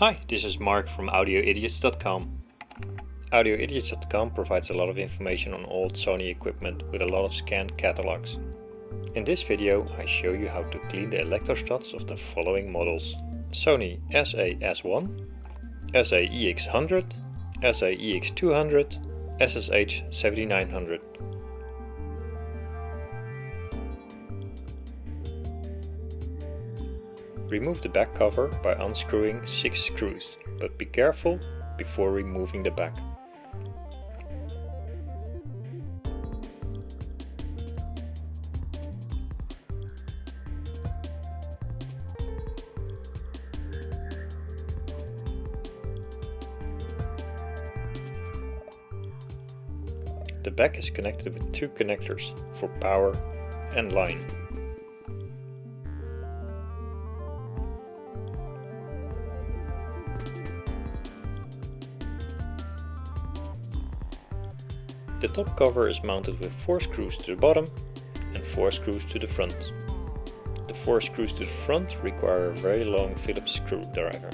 Hi, this is Mark from AudioIdiots.com. AudioIdiots.com provides a lot of information on old Sony equipment with a lot of scanned catalogs. In this video I show you how to clean the electrostats of the following models. Sony SA-S1, SA-EX100, SA-EX200, SS-H7900. Remove the back cover by unscrewing 6 screws, but be careful before removing the back. The back is connected with two connectors for power and line. The top cover is mounted with 4 screws to the bottom and 4 screws to the front. The 4 screws to the front require a very long Phillips screwdriver.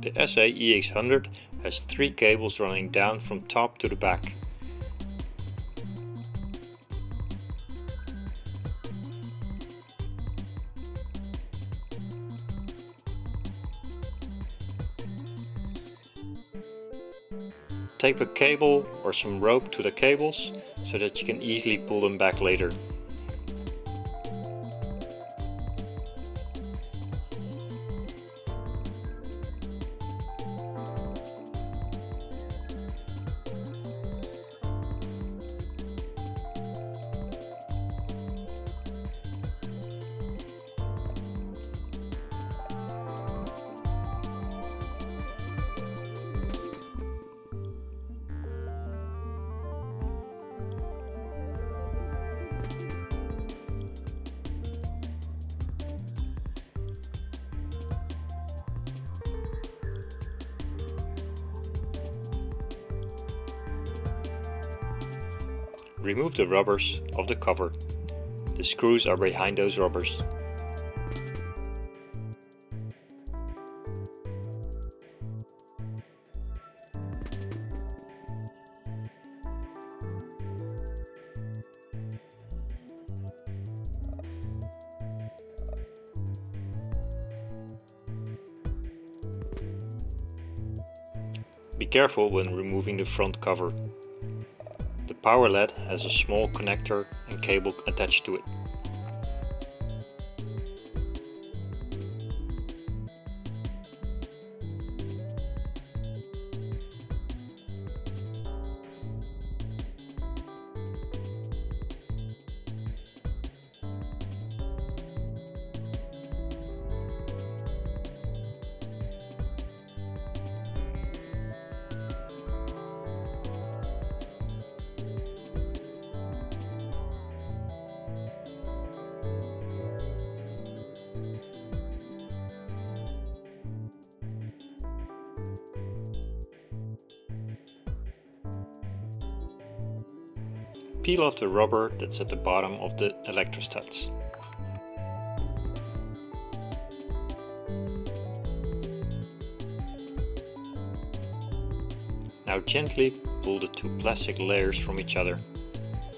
The SA-EX100 has three cables running down from top to the back. Tape a cable or some rope to the cables so that you can easily pull them back later. Remove the rubbers of the cover. The screws are behind those rubbers. Be careful when removing the front cover. Power LED has a small connector and cable attached to it. Peel off the rubber that's at the bottom of the electrostats. Now gently pull the two plastic layers from each other.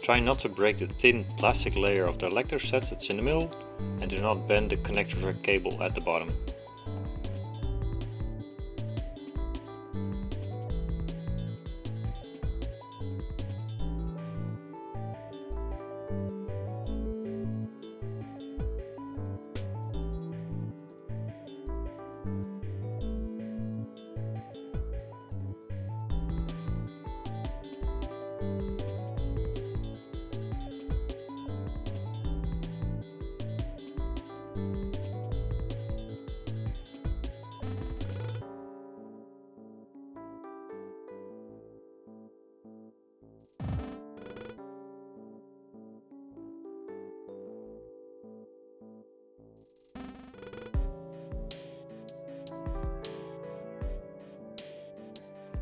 Try not to break the thin plastic layer of the electrostats that's in the middle and do not bend the connector or cable at the bottom.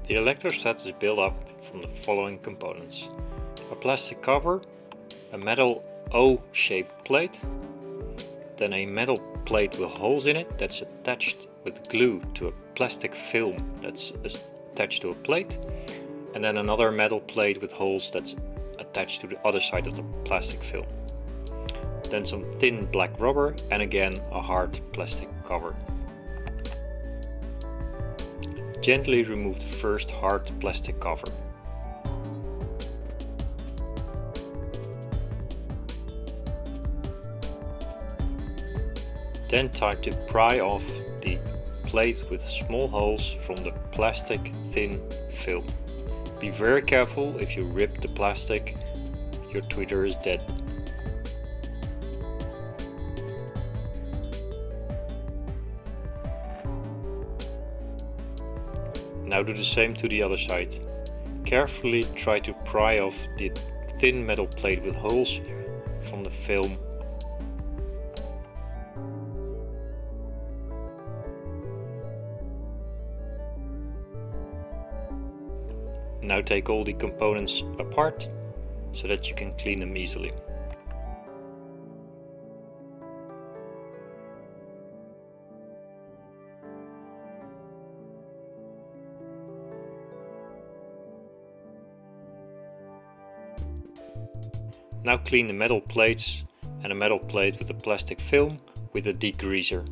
The electrostat is built up from the following components. A plastic cover, a metal O-shaped plate, then a metal plate with holes in it that's attached with glue to a plastic film that's attached to a plate, and then another metal plate with holes that's attached to the other side of the plastic film. Then some thin black rubber and again a hard plastic cover. Gently remove the first hard plastic cover. Then time to pry off the plate with small holes from the plastic thin film. Be very careful if you rip the plastic, your tweeter is dead. Now do the same to the other side. Carefully try to pry off the thin metal plate with holes from the film Now take all the components apart so that you can clean them easily. Now clean the metal plates and a metal plate with a plastic film with a degreaser.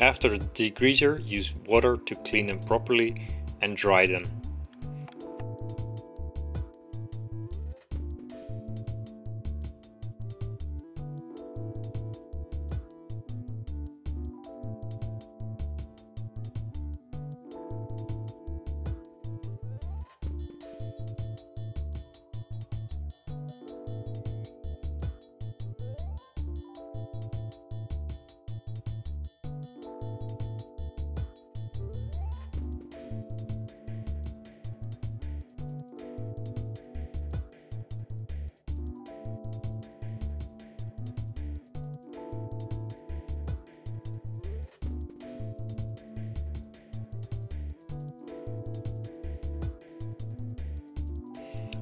After the degreaser, use water to clean them properly and dry them.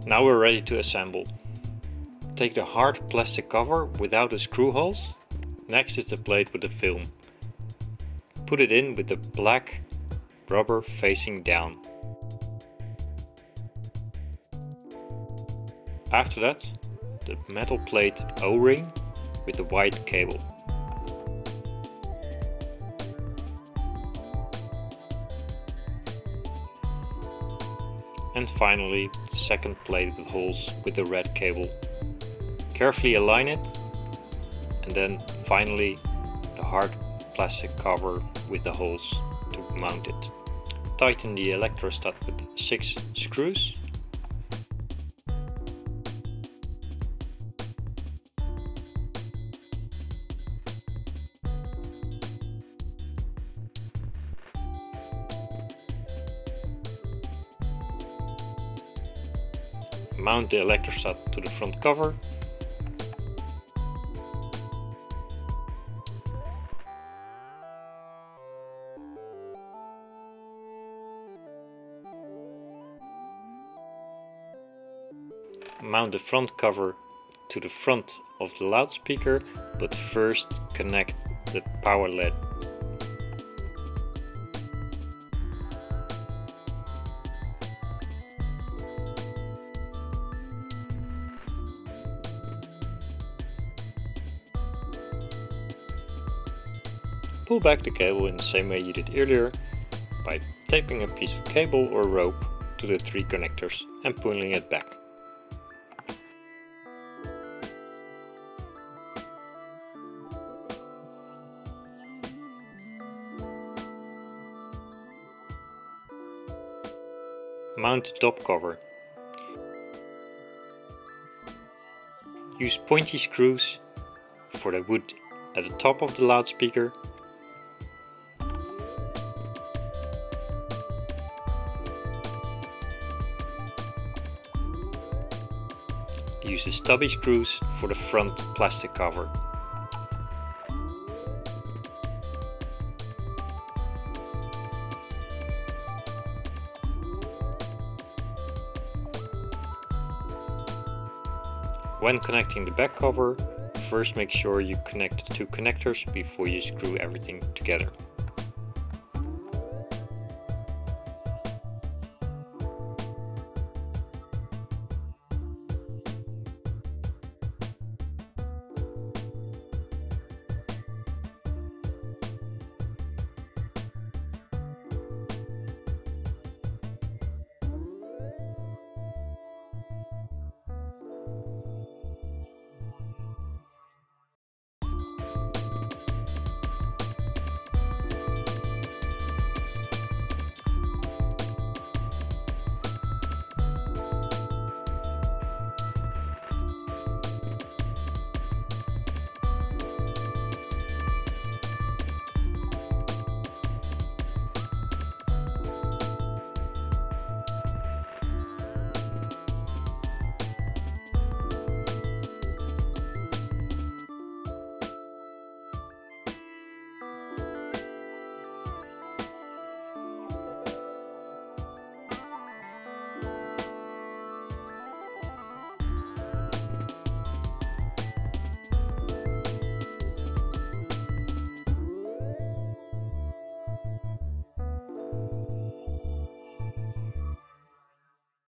Now we're ready to assemble. Take the hard plastic cover without the screw holes. Next is the plate with the film. Put it in with the black rubber facing down. After that, the metal plate O-ring with the white cable. And finally, second plate with holes with the red cable. Carefully align it and then finally the hard plastic cover with the holes to mount it. Tighten the electrostat with 6 screws mount the electrostat to the front cover. Mount the front cover to the front of the loudspeaker but first connect the power LED Pull back the cable in the same way you did earlier by taping a piece of cable or rope to the three connectors and pulling it back. Mount the top cover. Use pointy screws for the wood at the top of the loudspeaker use the stubby screws for the front plastic cover. When connecting the back cover, first make sure you connect the two connectors before you screw everything together.